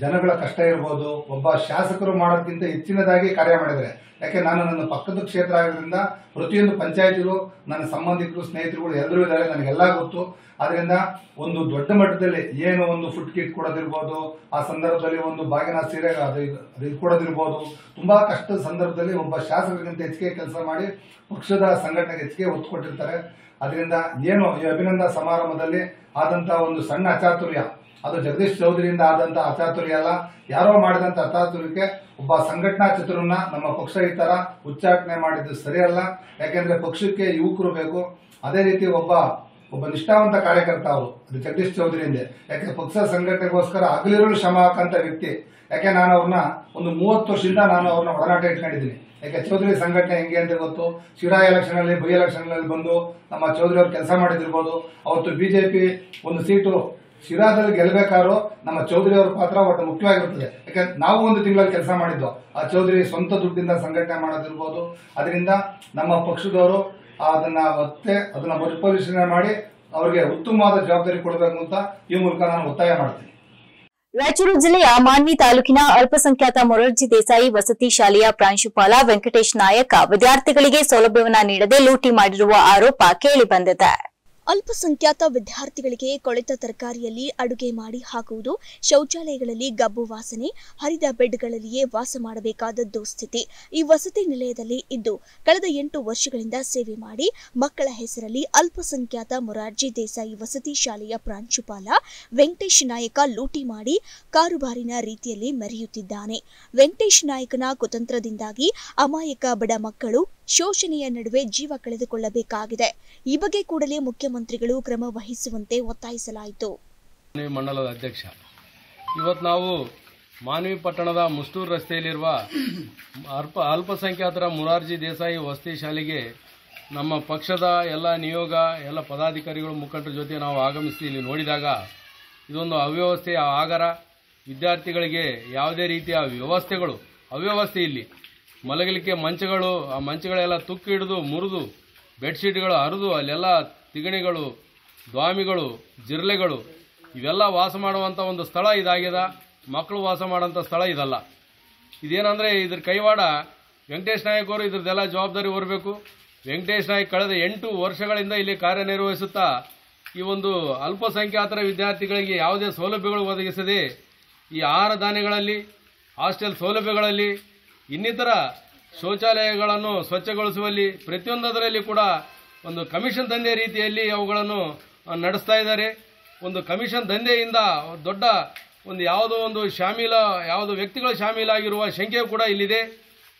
ಜನಗಳ ಕಷ್ಟ ಇರ್ಬೋದು, ಒಬ್ಬ ಶಾಸಕರು ಮಾಡೋದಕ್ಕಿಂತ ಹೆಚ್ಚಿನದಾಗಿ ಕಾರ್ಯ ಮಾಡಿದರೆ ಯಾಕೆ, ನಾನು ನನ್ನ ಪಕ್ಕದ ಕ್ಷೇತ್ರ ಆಗಿರೋದ್ರಿಂದ ಪ್ರತಿಯೊಂದು ಪಂಚಾಯತಿಗೂ ನನ್ನ ಸಂಬಂಧಿಕರು, ಸ್ನೇಹಿತರುಗಳು ಎಲ್ಲರೂ ಇದ್ದಾರೆ, ನನಗೆಲ್ಲ ಗೊತ್ತು. ಅದರಿಂದ ಒಂದು ದೊಡ್ಡ ಮಟ್ಟದಲ್ಲಿ ಏನು ಒಂದು ಫುಡ್ ಕಿಟ್ ಕೊಡೋದಿರ್ಬೋದು, ಆ ಸಂದರ್ಭದಲ್ಲಿ ಒಂದು ಬಾಗಿನ ಸೀರೆ ಅದು ಇದು- ಕೊಡೋದಿರ್ಬೋದು, ತುಂಬ ಕಷ್ಟದ ಸಂದರ್ಭದಲ್ಲಿ ಒಬ್ಬ ಶಾಸಕರಿಗಿಂತ ಹೆಚ್ಚಿಗೆ ಕೆಲಸ ಮಾಡಿ ಪಕ್ಷದ ಸಂಘಟನೆಗೆ ಹೆಚ್ಚಿಗೆ ಒತ್ತು ಕೊಟ್ಟಿರ್ತಾರೆ. ಅದರಿಂದ ಏನು ಈ ಅಭಿನಂದನಾ ಸಮಾರಂಭದಲ್ಲಿ ಆದಂತ ಒಂದು ಸಣ್ಣ ಅಚಾತುರ್ಯ ಅದು ಜಗದೀಶ್ ಚೌಧರಿಯಿಂದ ಆದಂತಹ ಅಚಾತುರ್ಯ ಅಲ್ಲ. ಯಾರೋ ಮಾಡಿದಂತ ಅಚಾತುರ್ಯಕ್ಕೆ ಒಬ್ಬ ಸಂಘಟನಾ ಚತುರನ್ನ ನಮ್ಮ ಪಕ್ಷ ಈ ತರ ಉಚ್ಚಾಟನೆ ಮಾಡಿದ್ದು ಸರಿಯಲ್ಲ. ಯಾಕೆಂದ್ರೆ ಪಕ್ಷಕ್ಕೆ ಯುವಕರು ಬೇಕು. ಅದೇ ರೀತಿ ಒಬ್ಬ ಒಬ್ಬ ನಿಷ್ಠಾವಂತ ಕಾರ್ಯಕರ್ತ ಅವರು, ಅದು ಜಗದೀಶ್ ಚೌಧರಿಯಿಂದ ಯಾಕೆ ಪಕ್ಷ ಸಂಘಟನೆಗೋಸ್ಕರ ಹಗಲಿರುಳು ಶ್ರಮ ಹಾಕಂತ ವ್ಯಕ್ತಿ. ಯಾಕೆ ನಾನು ಅವ್ರನ್ನ ಒಂದು ಮೂವತ್ತು ವರ್ಷದಿಂದ ನಾನು ಅವ್ರನ್ನ ಒಡನಾಟ ಇಟ್ಕೊಂಡಿದ್ದೀನಿ. ಯಾಕೆ ಚೌಧರಿ ಸಂಘಟನೆ ಹೆಂಗೆ ಅಂತ ಗೊತ್ತು? ಶಿರಾ ಎಲೆಕ್ಷನ್ ಅಲ್ಲಿ ಬೈ ಎಲೆಕ್ಷನ್ ಅಲ್ಲಿ ಬಂದು ನಮ್ಮ ಚೌಧರಿ ಅವರು ಕೆಲಸ ಮಾಡಿದಿರ್ಬೋದು ಅವತ್ತು ಬಿಜೆಪಿ ಒಂದು ಸೀಟು ಶಿರಾದಲ್ಲಿ ಗೆಲ್ಬೇಕಾದ್ರೂ ನಮ್ಮ ಚೌಧರಿ ಅವರ ಪಾತ್ರ ಒಟ್ಟು ಮುಖ್ಯವಾಗಿರುತ್ತದೆ. ಯಾಕಂದ್ರೆ ನಾವು ಒಂದು ತಿಂಗಳಲ್ಲಿ ಕೆಲಸ ಮಾಡಿದ್ದು. ಆ ಚೌಧರಿ ಸ್ವಂತ ದುಡ್ಡಿಂದ ಸಂಘಟನೆ ಮಾಡೋದಿರ್ಬೋದು. ಅದರಿಂದ ನಮ್ಮ ಪಕ್ಷದವರು ಅದನ್ನ ಮತ್ತೆ ಅದನ್ನ ಮರುಪರಿಶೀಲನೆ ಮಾಡಿ ಅವರಿಗೆ ಉತ್ತಮವಾದ ಜವಾಬ್ದಾರಿ ಕೊಡಬೇಕು ಅಂತ ಈ ಮೂಲಕ ನಾನು ಒತ್ತಾಯ ಮಾಡ್ತೀನಿ. ರಾಯಚೂರು ಜಿಲ್ಲೆಯ ಮಾನ್ವಿ ತಾಲೂಕಿನ ಅಲ್ಪಸಂಖ್ಯಾತ ಮೊರಾರ್ಜಿ ದೇಸಾಯಿ ವಸತಿ ಶಾಲೆಯ ಪ್ರಾಂಶುಪಾಲ ವೆಂಕಟೇಶ್ ನಾಯಕ ವಿದ್ಯಾರ್ಥಿಗಳಿಗೆ ಸೌಲಭ್ಯವನ್ನ ನೀಡದೆ ಲೂಟಿ ಮಾಡಿರುವ ಆರೋಪ ಕೇಳಿಬಂದಿದೆ ಅಲ್ಪಸಂಖ್ಯಾತ ವಿದ್ಯಾರ್ಥಿಗಳಿಗೆ ಕೊಳೆತ ತರಕಾರಿಯಲ್ಲಿ ಅಡುಗೆ ಮಾಡಿ ಹಾಕುವುದು, ಶೌಚಾಲಯಗಳಲ್ಲಿ ಗಬ್ಬು ವಾಸನೆ, ಹರಿದ ಬೆಡ್ಗಳಲ್ಲಿಯೇ ವಾಸ ಮಾಡಬೇಕಾದ ದುಸ್ಥಿತಿ ಈ ವಸತಿ ನಿಲಯದಲ್ಲಿ ಇದ್ದು ಕಳೆದ ಎಂಟು ವರ್ಷಗಳಿಂದ ಸೇವೆ ಮಾಡಿ ಮಕ್ಕಳ ಹೆಸರಲ್ಲಿ ಅಲ್ಪಸಂಖ್ಯಾತ ಮೊರಾರ್ಜಿ ದೇಸಾಯಿ ವಸತಿ ಶಾಲೆಯ ಪ್ರಾಂಶುಪಾಲ ವೆಂಕಟೇಶ್ ನಾಯಕ ಲೂಟಿ ಮಾಡಿ ಕಾರುಬಾರಿನ ರೀತಿಯಲ್ಲಿ ಮೆರೆಯುತ್ತಿದ್ದಾನೆ. ವೆಂಕಟೇಶ್ ನಾಯಕನ ಕುತಂತ್ರದಿಂದಾಗಿ ಅಮಾಯಕ ಬಡ ಮಕ್ಕಳು ಶೋಷಣೆಯ ನಡುವೆ ಜೀವ ಕಳೆದುಕೊಳ್ಳಬೇಕಾಗಿದೆ. ಈ ಬಗ್ಗೆ ಕೂಡಲೇ ಮುಖ್ಯಮಂತ್ರಿಗಳು ಕ್ರಮ ವಹಿಸುವಂತೆ ಒತ್ತಾಯಿಸಲಾಯಿತು. ಮಂಡಲದ ಅಧ್ಯಕ್ಷ. ಇವತ್ತು ನಾವು ಮಾನವಿ ಪಟ್ಟಣದ ಮುಸ್ತೂರು ರಸ್ತೆಯಲ್ಲಿರುವ ಅಲ್ಪ, ಅಲ್ಪಸಂಖ್ಯಾತರ ಮುರಾರ್ಜಿ ದೇಸಾಯಿ ವಸತಿ ಶಾಲೆಗೆ ನಮ್ಮ ಪಕ್ಷದ ಎಲ್ಲ ನಿಯೋಗ, ಎಲ್ಲ ಪದಾಧಿಕಾರಿಗಳು ಮುಖಂಡರ ಜೊತೆ ನಾವು ಆಗಮಿಸಿ ಇಲ್ಲಿ ನೋಡಿದಾಗ ಇದೊಂದು ಅವ್ಯವಸ್ಥೆಯ ಆಗರ. ವಿದ್ಯಾರ್ಥಿಗಳಿಗೆ ಯಾವುದೇ ರೀತಿಯ ವ್ಯವಸ್ಥೆಗಳು, ಅವ್ಯವಸ್ಥೆ ಇಲ್ಲಿ. ಮಲಗಲಿಕ್ಕೆ ಮಂಚಗಳು, ಆ ಮಂಚಗಳೆಲ್ಲ ತುಕ್ಕಿ ಹಿಡಿದು ಮುರಿದು, ಬೆಡ್ಶೀಟ್ಗಳು ಹರಿದು, ಅಲ್ಲೆಲ್ಲ ತಿಗಣಿಗಳು, ದ್ವಾಮಿಗಳು ಜಿರಲೆಗಳು ಇವೆಲ್ಲ ವಾಸ ಮಾಡುವಂಥ ಒಂದು ಸ್ಥಳ ಇದಾಗಿದೆ ಮಕ್ಕಳು ವಾಸ ಮಾಡುವಂಥ ಸ್ಥಳ ಇದಲ್ಲ. ಇದೇನಂದರೆ ಇದ್ರ ಕೈವಾಡ ವೆಂಕಟೇಶ್ ನಾಯಕ್ ಅವರು ಇದ್ರದ್ದೆಲ್ಲ ಜವಾಬ್ದಾರಿ ಹೊರಬೇಕು ವೆಂಕಟೇಶ್ ನಾಯಕ್ ಕಳೆದ ಎಂಟು ವರ್ಷಗಳಿಂದ ಇಲ್ಲಿ ಕಾರ್ಯನಿರ್ವಹಿಸುತ್ತಾ ಈ ಒಂದು ಅಲ್ಪಸಂಖ್ಯಾತರ ವಿದ್ಯಾರ್ಥಿಗಳಿಗೆ ಯಾವುದೇ ಸೌಲಭ್ಯಗಳು ಒದಗಿಸದೆ ಈ ಆಹಾರ ಧಾನ್ಯಗಳಲ್ಲಿ, ಹಾಸ್ಟೆಲ್ ಸೌಲಭ್ಯಗಳಲ್ಲಿ ಇನ್ನಿತರ ಶೌಚಾಲಯಗಳನ್ನು ಸ್ವಚ್ಛಗೊಳಿಸುವಲ್ಲಿ ಪ್ರತಿಯೊಂದರಲ್ಲಿ ಕೂಡ ಒಂದು ಕಮಿಷನ್ ದಂಧೆ ರೀತಿಯಲ್ಲಿ ಅವುಗಳನ್ನು ನಡೆಸ್ತಾ ಇದ್ದಾರೆ. ಒಂದು ಕಮಿಷನ್ ದಂಧೆಯಿಂದ ದೊಡ್ಡ ಒಂದು ಯಾವುದೋ ಒಂದು ಶಾಮೀಲ, ಯಾವುದೋ ವ್ಯಕ್ತಿಗಳು ಶಾಮೀಲಾಗಿರುವ ಶಂಕೆ ಕೂಡ ಇಲ್ಲಿದೆ.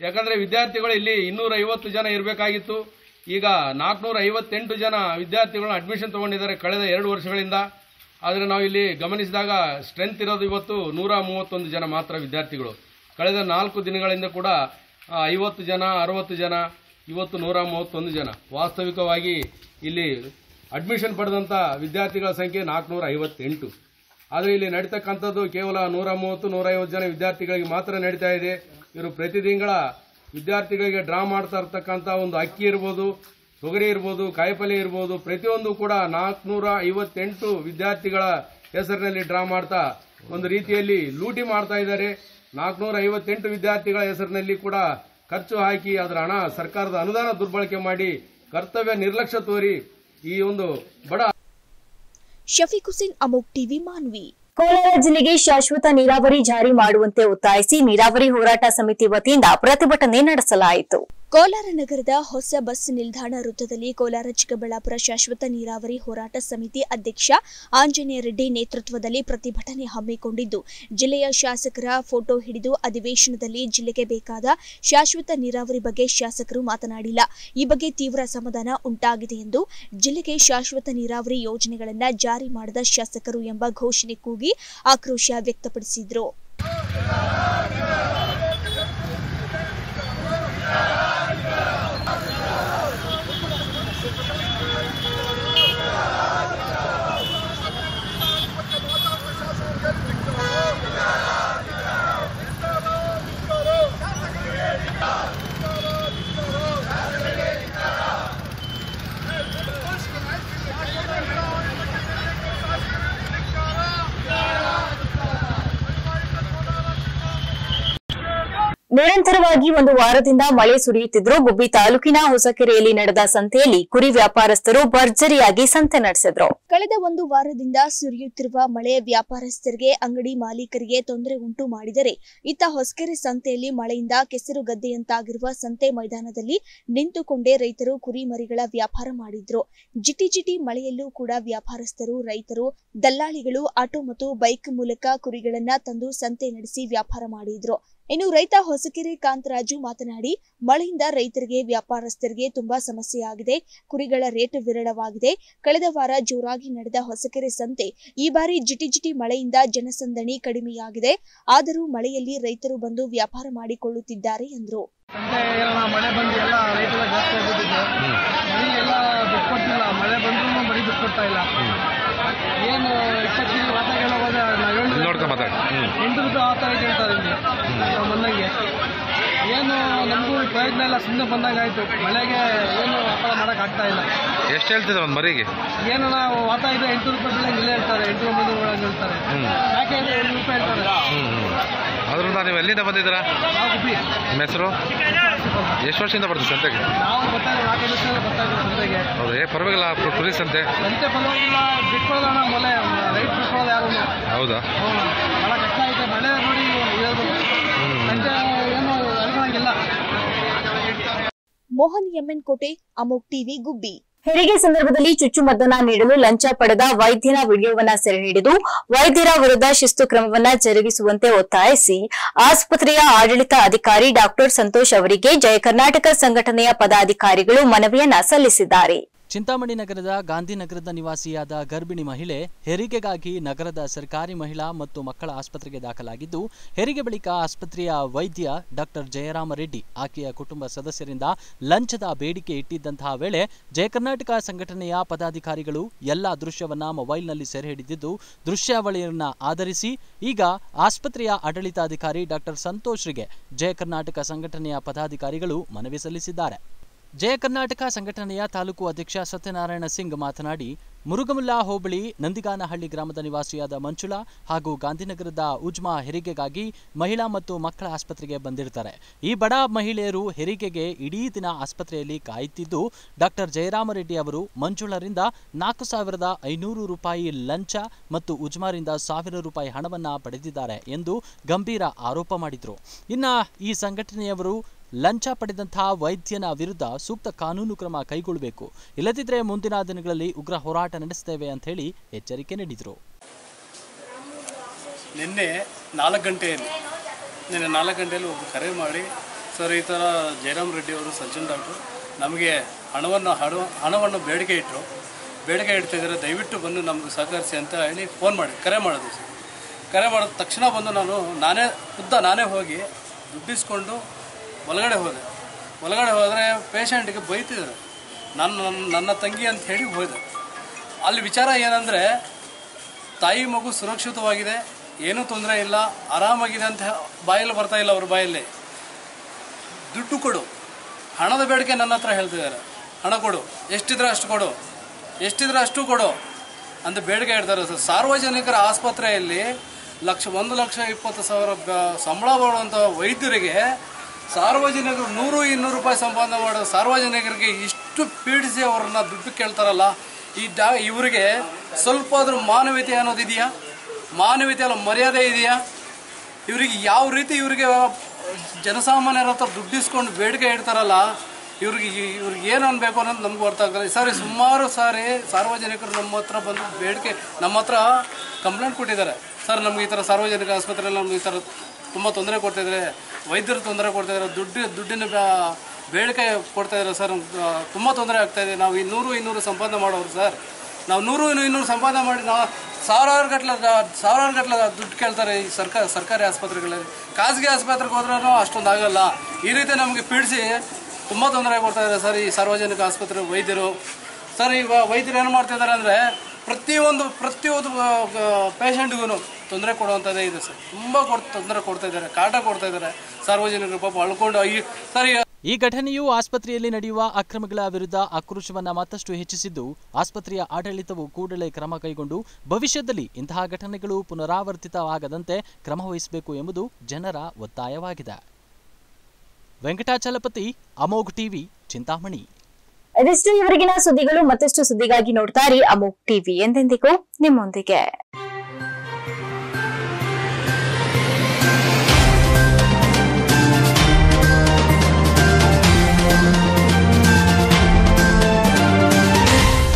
ಯಾಕಂದರೆ ವಿದ್ಯಾರ್ಥಿಗಳು ಇಲ್ಲಿ ಇನ್ನೂರ ಜನ ಇರಬೇಕಾಗಿತ್ತು. ಈಗ ನಾಲ್ಕುನೂರ ಐವತ್ತೆಂಟು ಜನ ವಿದ್ಯಾರ್ಥಿಗಳನ್ನ ಅಡ್ಮಿಷನ್ ತಗೊಂಡಿದ್ದಾರೆ ಕಳೆದ ಎರಡು ವರ್ಷಗಳಿಂದ. ಆದರೆ ನಾವು ಇಲ್ಲಿ ಗಮನಿಸಿದಾಗ ಸ್ಟ್ರೆಂತ್ ಇರೋದು ಇವತ್ತು ನೂರ ಮೂವತ್ತೊಂದು ಜನ ಮಾತ್ರ ವಿದ್ಯಾರ್ಥಿಗಳು. ಕಳೆದ ನಾಲ್ಕು ದಿನಗಳಿಂದ ಕೂಡ ಐವತ್ತು ಜನ, ಅರವತ್ತು ಜನ, ಇವತ್ತು ನೂರ ಮೂವತ್ತೊಂದು ಜನ. ವಾಸ್ತವಿಕವಾಗಿ ಇಲ್ಲಿ ಅಡ್ಮಿಷನ್ ಪಡೆದಂಥ ವಿದ್ಯಾರ್ಥಿಗಳ ಸಂಖ್ಯೆ ನಾಲ್ಕುನೂರ ಐವತ್ತೆಂಟು ಆದರೆ ಇಲ್ಲಿ ನಡೀತಕ್ಕಂಥದ್ದು ಕೇವಲ ನೂರ ಮೂವತ್ತು, ನೂರೈವತ್ತು ಜನ ವಿದ್ಯಾರ್ಥಿಗಳಿಗೆ ಮಾತ್ರ ನಡೀತಾ ಇದೆ. ಇವರು ಪ್ರತಿ ತಿಂಗಳ ವಿದ್ಯಾರ್ಥಿಗಳಿಗೆ ಡ್ರಾ ಮಾಡ್ತಾ ಇರ್ತಕ್ಕಂಥ ಒಂದು ಅಕ್ಕಿ ಇರ್ಬೋದು, ತೊಗರಿ ಇರ್ಬೋದು ಕಾಯಿಪಲ್ಯ ಇರ್ಬೋದು, ಪ್ರತಿಯೊಂದು ಕೂಡ ನಾಲ್ಕುನೂರ ಐವತ್ತೆಂಟು ವಿದ್ಯಾರ್ಥಿಗಳ ಹೆಸರಿನಲ್ಲಿ ಡ್ರಾ ಮಾಡ್ತಾ ಒಂದು ರೀತಿಯಲ್ಲಿ ಲೂಟಿ ಮಾಡ್ತಾ ಇದ್ದಾರೆ. ನಾಲ್ಕುನೂರ ಐವತ್ತೆಂಟು ವಿದ್ಯಾರ್ಥಿಗಳ ಹೆಸರಿನಲ್ಲಿ ಕೂಡ ಖರ್ಚು ಹಾಕಿ ಅದರ ಹಣ ಸರ್ಕಾರದ ಅನುದಾನ ದುರ್ಬಳಕೆ ಮಾಡಿ ಕರ್ತವ್ಯ ನಿರ್ಲಕ್ಷ್ಯ ತೋರಿ ಈ ಒಂದು ಬಡ ಶಫೀಕ್ ಹುಸೇನ್ ಅಮೋಕ್ ಟಿವಿ ಮಾನ್ವಿ. ಕೋಲಾರ ಜಿಲ್ಲೆಗೆ ಶಾಶ್ವತ ನೀರಾವರಿ ಜಾರಿ ಮಾಡುವಂತೆ ಒತ್ತಾಯಿಸಿ ನೀರಾವರಿ ಹೋರಾಟ ಸಮಿತಿ ವತಿಯಿಂದ ಪ್ರತಿಭಟನೆ ನಡೆಸಲಾಯಿತು. ಕೋಲಾರ ನಗರದ ಹೊಸ ಬಸ್ ನಿಲ್ದಾಣ ವೃತ್ತದಲ್ಲಿ ಕೋಲಾರ ಚಿಕ್ಕಬಳ್ಳಾಪುರ ಶಾಶ್ವತ ನೀರಾವರಿ ಹೋರಾಟ ಸಮಿತಿ ಅಧ್ಯಕ್ಷ ಆಂಜನೇಯ ರೆಡ್ಡಿ ನೇತೃತ್ವದಲ್ಲಿ ಪ್ರತಿಭಟನೆ ಹಮ್ಮಿಕೊಂಡಿದ್ದು, ಜಿಲ್ಲೆಯ ಶಾಸಕರ ಫೋಟೋ ಹಿಡಿದು ಅಧಿವೇಶನದಲ್ಲಿ ಜಿಲ್ಲೆಗೆ ಬೇಕಾದ ಶಾಶ್ವತ ನೀರಾವರಿ ಬಗ್ಗೆ ಶಾಸಕರು ಮಾತನಾಡಿಲ್ಲ. ಈ ಬಗ್ಗೆ ತೀವ್ರ ಸಮಾಧಾನ ಉಂಟಾಗಿದೆ ಎಂದು ಜಿಲ್ಲೆಗೆ ಶಾಶ್ವತ ನೀರಾವರಿ ಯೋಜನೆಗಳನ್ನು ಜಾರಿ ಮಾಡದ ಶಾಸಕರು ಎಂಬ ಘೋಷಣೆ ಕೂಗಿ ಆಕ್ರೋಶ ವ್ಯಕ್ತಪಡಿಸಿದರು. Yeah. ನಿರಂತರವಾಗಿ ಒಂದು ವಾರದಿಂದ ಮಳೆ ಸುರಿಯುತ್ತಿದ್ದರೂ ಗುಬ್ಬಿ ತಾಲೂಕಿನ ಹೊಸಕೆರೆಯಲ್ಲಿ ನಡೆದ ಸಂತೆಯಲ್ಲಿ ಕುರಿ ವ್ಯಾಪಾರಸ್ಥರು ಭರ್ಜರಿಯಾಗಿ ಸಂತೆ ನಡೆಸಿದ್ರು. ಕಳೆದ ಒಂದು ವಾರದಿಂದ ಸುರಿಯುತ್ತಿರುವ ಮಳೆ ವ್ಯಾಪಾರಸ್ಥರಿಗೆ, ಅಂಗಡಿ ಮಾಲೀಕರಿಗೆ ತೊಂದರೆ ಉಂಟು ಮಾಡಿದರೆ ಇತ್ತ ಹೊಸಕೆರೆ ಸಂತೆಯಲ್ಲಿ ಮಳೆಯಿಂದ ಕೆಸರು ಗದ್ದೆಯಂತಾಗಿರುವ ಸಂತೆ ಮೈದಾನದಲ್ಲಿ ನಿಂತುಕೊಂಡೇ ರೈತರು ಕುರಿ ಮರಿಗಳ ವ್ಯಾಪಾರ ಮಾಡಿದ್ರು. ಜಿಟಿ ಜಿಟಿ ಮಳೆಯಲ್ಲೂ ಕೂಡ ವ್ಯಾಪಾರಸ್ಥರು, ರೈತರು, ದಲ್ಲಾಳಿಗಳು ಆಟೋ ಮತ್ತು ಬೈಕ್ ಮೂಲಕ ಕುರಿಗಳನ್ನ ತಂದು ಸಂತೆ ನಡೆಸಿ ವ್ಯಾಪಾರ ಮಾಡಿದ್ರು. ಇನ್ನು ರೈತ ಹೊಸಕೆರೆ ಕಾಂತರಾಜು ಮಾತನಾಡಿ ಮಳೆಯಿಂದ ರೈತರಿಗೆ ವ್ಯಾಪಾರಸ್ಥರಿಗೆ ತುಂಬಾ ಸಮಸ್ಯೆಯಾಗಿದೆ ಕುರಿಗಳ ರೇಟ್ ವಿರಳವಾಗಿದೆ. ಕಳೆದ ವಾರ ಜೋರಾಗಿ ನಡೆದ ಹೊಸಕೆರೆ ಸಂತೆ ಈ ಬಾರಿ ಜಿಟಿ ಜಿಟಿ ಮಳೆಯಿಂದ ಜನಸಂದಣಿ ಕಡಿಮೆಯಾಗಿದೆ. ಆದರೂ ಮಳೆಯಲ್ಲಿ ರೈತರು ಬಂದು ವ್ಯಾಪಾರ ಮಾಡಿಕೊಳ್ಳುತ್ತಿದ್ದಾರೆ ಎಂದರು. ಮಳೆ ಬಂದು ಎಲ್ಲ ರೈತೆಲ್ಲ ಜಾಸ್ತಿ ಆಗ್ಬಿಟ್ಟಿದೆ ಮರಿ ಎಲ್ಲ ಬಿಟ್ಕೊಡ್ತಿಲ್ಲ ಮಳೆ ಬಂದ್ರೂ ಮರಿ ಬಿಟ್ಕೊಡ್ತಾ ಇಲ್ಲ ಏನು ಇಪ್ಪತ್ತು ಕೆ ಜಿ ವಾತಾಗೆಲ್ಲ ಹೋದ್ರೆ ಮಾತಾಡಿ ಎಂಟು ರೂಪಾಯಿ ಆ ಥರ ಕೇಳ್ತಾರೆ ಇಲ್ಲಿ ಬಂದಂಗೆ. ಏನು ನಮಗೂ ಪ್ರಯತ್ನ ಇಲ್ಲ ಸುಮ್ಮನೆ ಬಂದಂಗೆ ಆಯಿತು. ಮಳೆಗೆ ಏನು ವ್ಯಾಪಾರ ಮಾಡೋಕೆ ಆಗ್ತಾ ಇಲ್ಲ. ಎಷ್ಟು ಹೇಳ್ತಿದ್ರು ಒಂದು ಮರಿಗೆ? ಏನು ನಾವು ವಾತ ಇದೆ ಎಂಟು ರೂಪಾಯಿ ಬೆಳೆ ಇಲ್ಲೇ ಹೇಳ್ತಾರೆ ಎಂಟು ಒಂಬತ್ತು ರೂಪಾಯಿ ಹೇಳ್ತಾರೆ. ಯಾಕೆ ಎಂಟು ರೂಪಾಯಿ ಹೇಳ್ತಾರೆ? ಅದ್ರಿಂದ ನೀವು ಎಲ್ಲಿಂದ ಬಂದಿದ್ದೀರಾ? ನಿಮ್ಮ ಹೆಸರು ಎಷ್ಟು ವರ್ಷದಿಂದ ಬರ್ತೀವಿ ಸಂತೆಗೆ? ಹೌದು, ಏ, ಪರವಾಗಿಲ್ಲ ಕುರಿ ಸಂತೆ. ಹೌದಾ? ಮೋಹನ್ ಎಂಎನ್ ಕೋಟೆ, ಅಮೋಕ್ ಟಿವಿ, ಗುಬ್ಬಿ. ಹೆರಿಗೆ ಸಂದರ್ಭದಲ್ಲಿ ಚುಚ್ಚುಮದ್ದನ್ನ ನೀಡಲು ಲಂಚ ಪಡೆದ ವೈದ್ಯನ ವಿಡಿಯೋವನ್ನ ಸೆರೆ ಹಿಡಿದು ವೈದ್ಯರ ವಿರುದ್ಧ ಶಿಸ್ತು ಕ್ರಮವನ್ನ ಜರುಗಿಸುವಂತೆ ಒತ್ತಾಯಿಸಿ ಆಸ್ಪತ್ರೆಯ ಆಡಳಿತ ಅಧಿಕಾರಿ ಡಾಕ್ಟರ್ ಸಂತೋಷ್ ಅವರಿಗೆ ಜಯ ಕರ್ನಾಟಕ ಸಂಘಟನೆಯ ಪದಾಧಿಕಾರಿಗಳು ಮನವಿಯನ್ನ ಸಲ್ಲಿಸಿದ್ದಾರೆ. ಚಿಂತಾಮಣಿ ನಗರದ ಗಾಂಧಿನಗರದ ನಿವಾಸಿಯಾದ ಗರ್ಭಿಣಿ ಮಹಿಳೆ ಹೆರಿಗೆಗಾಗಿ ನಗರದ ಸರ್ಕಾರಿ ಮಹಿಳಾ ಮತ್ತು ಮಕ್ಕಳ ಆಸ್ಪತ್ರೆಗೆ ದಾಖಲಾಗಿದ್ದು, ಹೆರಿಗೆ ಬಳಿಕ ಆಸ್ಪತ್ರೆಯ ವೈದ್ಯ ಡಾಕ್ಟರ್ ಜಯರಾಮ ರೆಡ್ಡಿ, ಆಕೆಯ ಕುಟುಂಬ ಸದಸ್ಯರಿಂದ ಲಂಚದ ಬೇಡಿಕೆ ಇಟ್ಟಿದ್ದಂತಹ ವೇಳೆ ಜಯ ಕರ್ನಾಟಕ ಸಂಘಟನೆಯ ಪದಾಧಿಕಾರಿಗಳು ಎಲ್ಲಾ ದೃಶ್ಯವನ್ನ ಮೊಬೈಲ್ನಲ್ಲಿ ಸೆರೆ ಹಿಡಿದಿದ್ದು, ದೃಶ್ಯಾವಳಿಯನ್ನ ಆಧರಿಸಿ ಈಗ ಆಸ್ಪತ್ರೆಯ ಆಡಳಿತಾಧಿಕಾರಿ ಡಾಕ್ಟರ್ ಸಂತೋಷ್ರಿಗೆ ಜಯ ಕರ್ನಾಟಕ ಸಂಘಟನೆಯ ಪದಾಧಿಕಾರಿಗಳು ಮನವಿ ಸಲ್ಲಿಸಿದ್ದಾರೆ. ಜಯ ಕರ್ನಾಟಕ ಸಂಘಟನೆಯ ತಾಲೂಕು ಅಧ್ಯಕ್ಷ ಸತ್ಯನಾರಾಯಣ ಸಿಂಗ್ ಮಾತನಾಡಿ, ಮುರುಗಮುಲ್ಲಾ ಹೋಬಳಿ, ನಂದಿಗಾನಹಳ್ಳಿ ಗ್ರಾಮದ ನಿವಾಸಿಯಾದ ಮಂಜುಳಾ ಹಾಗೂ ಗಾಂಧಿನಗರದ ಉಜ್ಮಾ ಹೆರಿಗೆಗಾಗಿ ಮಹಿಳಾ ಮತ್ತು ಮಕ್ಕಳ ಆಸ್ಪತ್ರೆಗೆ ಬಂದಿರ್ತಾರೆ ಈ ಬಡ ಮಹಿಳೆಯರು ಹೆರಿಗೆಗೆ ಇಡೀ ದಿನ ಆಸ್ಪತ್ರೆಯಲ್ಲಿ ಕಾಯುತ್ತಿದ್ದು, ಡಾಕ್ಟರ್ ಜಯರಾಮರೆಡ್ಡಿ ಅವರು ಮಂಜುಳರಿಂದ ನಾಲ್ಕು ಸಾವಿರದ ಐನೂರು ರೂಪಾಯಿ ಲಂಚ ಮತ್ತು ಉಜ್ಮಾರಿಂದ ಸಾವಿರ ರೂಪಾಯಿ ಹಣವನ್ನ ಪಡೆದಿದ್ದಾರೆ ಎಂದು ಗಂಭೀರ ಆರೋಪ ಮಾಡಿದರು. ಇನ್ನ ಈ ಸಂಘಟನೆಯವರು ಲಂಚ ಪಡೆದಂತಹ ವೈದ್ಯನ ವಿರುದ್ಧ ಸೂಕ್ತ ಕಾನೂನು ಕ್ರಮ ಕೈಗೊಳ್ಳಬೇಕು. ಇಲ್ಲದಿದ್ದರೆ ಮುಂದಿನ ದಿನಗಳಲ್ಲಿ ಉಗ್ರ ಹೋರಾಟ ನಡೆಸುತ್ತೇವೆ ಅಂತ ಹೇಳಿ ಎಚ್ಚರಿಕೆ ನೀಡಿದರು. ನಿನ್ನೆ ನಾಲ್ಕು ಗಂಟೆಯಲ್ಲಿ, ನಿನ್ನೆ ನಾಲ್ಕು ಗಂಟೆಯಲ್ಲಿ ಒಬ್ಬರು ಕರೆ ಮಾಡಿ, ಸರ್, ಈ ಥರ ಜಯರಾಮ್ ರೆಡ್ಡಿ ಅವರು ಸಚಿನ್ ಡಾಕ್ಟ್ರು, ನಮಗೆ ಹಣವನ್ನು ಹಣ, ಹಣವನ್ನು ಬೇಡಿಕೆ ಇಟ್ಟರು. ಬೇಡಿಕೆ ಇಡ್ತಿದ್ದಾರೆ ದಯವಿಟ್ಟು ಬಂದು ನಮಗೆ ಸಹಕರಿಸಿ ಅಂತ ಹೇಳಿ ಫೋನ್ ಮಾಡಿ, ಕರೆ ಮಾಡೋದು ಸರ್. ಕರೆ ಮಾಡಿದ ತಕ್ಷಣ ಬಂದು ನಾನು, ನಾನೇ ಉದ್ದ ನಾನೇ ಹೋಗಿ ದುಡ್ಡಿಸ್ಕೊಂಡು ಒಳಗಡೆ ಹೋದೆ. ಒಳಗಡೆ ಹೋದರೆ ಪೇಷಂಟ್ಗೆ ಬೈತಿದ್ರು. ನನ್ನ, ನನ್ನ- ತಂಗಿ ಅಂತ ಹೇಳಿ ಹೋದೆ. ಅಲ್ಲಿ ವಿಚಾರ ಏನಂದರೆ, ತಾಯಿ ಮಗು ಸುರಕ್ಷಿತವಾಗಿದೆ, ಏನೂ ತೊಂದರೆ ಇಲ್ಲ, ಆರಾಮಾಗಿದೆ ಅಂತ ಬಾಯಲ್ಲಿ ಬರ್ತಾ ಇಲ್ಲ ಅವ್ರ ಬಾಯಲ್ಲಿ. ದುಡ್ಡು ಕೊಡು. ಹಣದ ಬೇಡಿಕೆ ನನ್ನ ಹತ್ರ ಹೇಳ್ತಿದ್ದಾರೆ. ಹಣ ಕೊಡು. ಎಷ್ಟಿದ್ರೆ ಅಷ್ಟು ಕೊಡು. ಎಷ್ಟಿದ್ರೆ ಅಷ್ಟು ಕೊಡು ಅಂತ ಬೇಡಿಕೆ ಇಡ್ತಾರೆ. ಸರ್, ಸಾರ್ವಜನಿಕರ ಆಸ್ಪತ್ರೆಯಲ್ಲಿ ಲಕ್ಷ, ಒಂದು ಲಕ್ಷ ಇಪ್ಪತ್ತು ಸಾವಿರ ಸಂಬಳ ಬರುವಂಥ ವೈದ್ಯರಿಗೆ ಸಾರ್ವಜನಿಕರು ನೂರು ಇನ್ನೂರು ರೂಪಾಯಿ ಸಂಪಾದನೆ ಮಾಡೋ ಸಾರ್ವಜನಿಕರಿಗೆ ಇಷ್ಟು ಪೀಡಿಸಿ ಅವ್ರನ್ನ ದುಡ್ಡು ಕೇಳ್ತಾರಲ್ಲ, ಈ ಡಾ, ಇವರಿಗೆ ಸ್ವಲ್ಪ ಆದರೂ ಮಾನವೀಯತೆ ಅನ್ನೋದಿದೆಯಾ ಮಾನವೀಯತೆ ಅಲ್ಲ, ಮರ್ಯಾದೆ ಇದೆಯಾ? ಇವರಿಗೆ ಯಾವ ರೀತಿ ಇವರಿಗೆ ಜನಸಾಮಾನ್ಯರ ಹತ್ರ ದುಡ್ಡಿಸ್ಕೊಂಡು ಬೇಡಿಕೆ ಇಡ್ತಾರಲ್ಲ, ಇವ್ರಿಗೆ ಇವ್ರಿಗೆ ಏನು ಅನ್ಬೇಕು ಅನ್ನೋದು ನಮ್ಗೆ ಅರ್ಥ ಆಗ್ತದೆ ಸರಿ ಸುಮಾರು ಸಾರಿ ಸಾರ್ವಜನಿಕರು ನಮ್ಮ ಹತ್ರ ಬಂದು ಬೇಡಿಕೆ, ನಮ್ಮ ಹತ್ರ ಕಂಪ್ಲೇಂಟ್ ಕೊಟ್ಟಿದ್ದಾರೆ. ಸರ್, ನಮ್ಗೆ ಈ ಥರ ಸಾರ್ವಜನಿಕ ಆಸ್ಪತ್ರೆಯಲ್ಲಿ ನಮ್ಗೆ ಈ ಥರ ತುಂಬ ತೊಂದರೆ ಕೊಡ್ತಾಯಿದ್ದಾರೆ ವೈದ್ಯರು ತೊಂದರೆ ಕೊಡ್ತಾಯಿದ್ದಾರೆ ದುಡ್ಡು, ದುಡ್ಡಿನ ಬೇಡಿಕೆ ಕೊಡ್ತಾಯಿದ್ದಾರೆ ಸರ್. ತುಂಬ ತೊಂದರೆ ಆಗ್ತಾಯಿದೆ ನಾವು ಇನ್ನೂರು ಇನ್ನೂರು ಸಂಪಾದನೆ ಮಾಡೋರು ಸರ್. ನಾವು ನೂರು, ಇನ್ನೂರು ಸಂಪಾದನೆ ಮಾಡಿ, ನಾವು ಸಾವಿರಾರು ಗಟ್ಟಲೆ ಸಾವಿರಾರು ಗಟ್ಟಲೆ ದುಡ್ಡು ಕೇಳ್ತಾರೆ ಈ ಸರ್ಕಾರ ಸರ್ಕಾರಿ ಆಸ್ಪತ್ರೆಗಳಲ್ಲಿ. ಖಾಸಗಿ ಆಸ್ಪತ್ರೆಗೆ ಹೋದ್ರೂ ಅಷ್ಟೊಂದು ಆಗಲ್ಲ. ಈ ರೀತಿ ನಮಗೆ ಪೀಡಿಸಿ ತುಂಬ ತೊಂದರೆ ಕೊಡ್ತಾಯಿದ್ದಾರೆ ಸರ್ ಈ ಸಾರ್ವಜನಿಕ ಆಸ್ಪತ್ರೆ ವೈದ್ಯರು. ಸರ್, ಈಗ ವೈದ್ಯರು ಏನು ಮಾಡ್ತಿದ್ದಾರೆ ಅಂದರೆ ಪ್ರತಿಯೊಂದು ಪ್ರತಿಯೊಂದು ಪೇಷಂಟ್ಗೂ ತೊಂದರೆ ಕೊಡುವಂಥದ್ದೇ ಇದೆ ಸರ್. ತುಂಬ ಕೊಡ್, ತೊಂದರೆ ಕೊಡ್ತಾ ಇದ್ದಾರೆ, ಕಾಟ ಕೊಡ್ತಾ ಇದ್ದಾರೆ. ಸಾರ್ವಜನಿಕರು ಪಾಪ ಅಳ್ಕೊಂಡು ಈ ಸರ್. ಈ ಘಟನೆಯು ಆಸ್ಪತ್ರೆಯಲ್ಲಿ ನಡೆಯುವ ಅಕ್ರಮಗಳ ವಿರುದ್ಧ ಆಕ್ರೋಶವನ್ನು ಮತ್ತಷ್ಟು ಹೆಚ್ಚಿಸಿದ್ದು, ಆಸ್ಪತ್ರೆಯ ಆಡಳಿತವು ಕೂಡಲೇ ಕ್ರಮ ಕೈಗೊಂಡು, ಭವಿಷ್ಯದಲ್ಲಿ ಇಂತಹ ಘಟನೆಗಳು ಪುನರಾವರ್ತಿತವಾಗದಂತೆ ಕ್ರಮ ವಹಿಸಬೇಕು ಎಂಬುದು ಜನರ ಒತ್ತಾಯವಾಗಿದೆ. ವೆಂಕಟಾಚಲಪತಿ, ಅಮೋಘ್ ಟಿವಿ, ಚಿಂತಾಮಣಿ. ಇದಿಷ್ಟು ಇವರಿಗಿನ ಸುದ್ದಿಗಳು ಮತ್ತಷ್ಟು ಸುದ್ದಿಗಾಗಿ ನೋಡ್ತಾ ಅಮೋಕ್ ಟಿವಿ ಎಂದೆಂದಿಗೂ ನಿಮ್ಮೊಂದಿಗೆ.